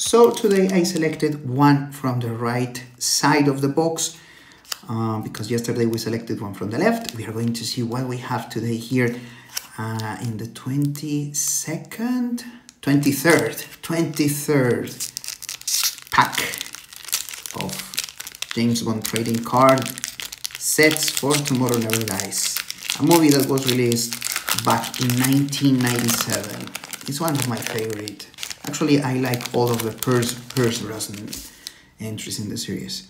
So today I selected one from the right side of the box uh, because yesterday we selected one from the left. We are going to see what we have today here uh, in the 22nd, 23rd, 23rd pack of James Bond trading card sets for Tomorrow Never Dies. A movie that was released back in 1997. It's one of my favorite Actually, I like all of the Pierce, Pierce Brosnan entries in the series.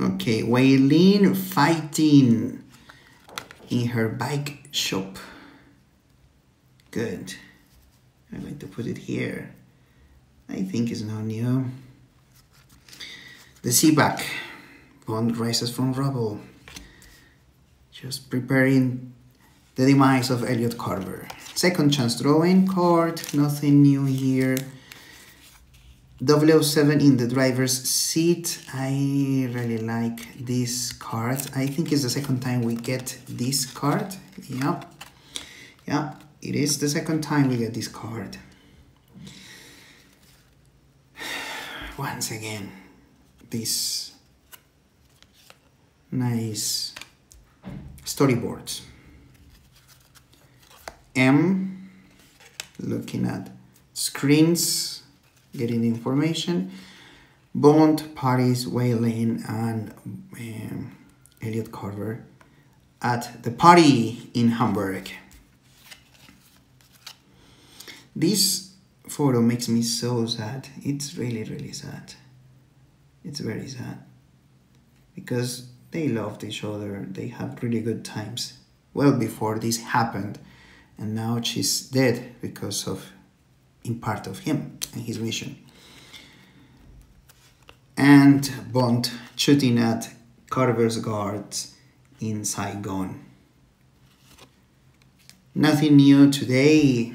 Okay, Wai Lin fighting in her bike shop. Good. I like to put it here. I think it's not new. The Sea Vac. Bond rises from rubble. Just preparing the demise of Elliot Carver. Second chance drawing card, nothing new here. 007 in the driver's seat. I really like this card. I think it's the second time we get this card. Yeah, yeah, it is the second time we get this card. Once again, this nice storyboards. M, looking at screens getting the information. Bond, Paris, Wai Lin, and um, Elliot Carver at the party in Hamburg. This photo makes me so sad. It's really, really sad. It's very sad. Because they loved each other, they had really good times well before this happened, and now she's dead because of in part of him and his mission. And Bond shooting at Carver's guards in Saigon. Nothing new today.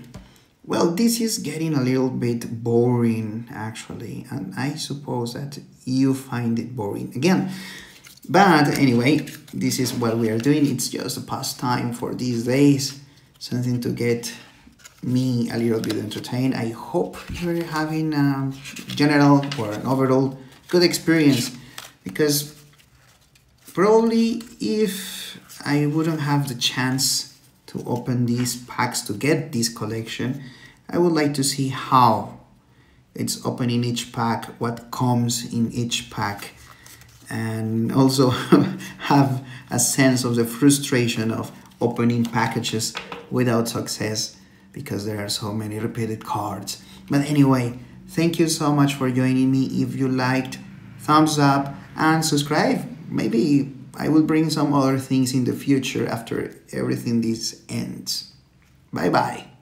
Well, this is getting a little bit boring actually, and I suppose that you find it boring again. But anyway, this is what we are doing. It's just a pastime for these days, something to get me a little bit entertained. I hope you're having a general or an overall good experience because probably if I wouldn't have the chance to open these packs to get this collection, I would like to see how it's opening each pack, what comes in each pack, and also have a sense of the frustration of opening packages without success because there are so many repeated cards. But anyway, thank you so much for joining me. If you liked, thumbs up and subscribe. Maybe I will bring some other things in the future after everything this ends. Bye bye.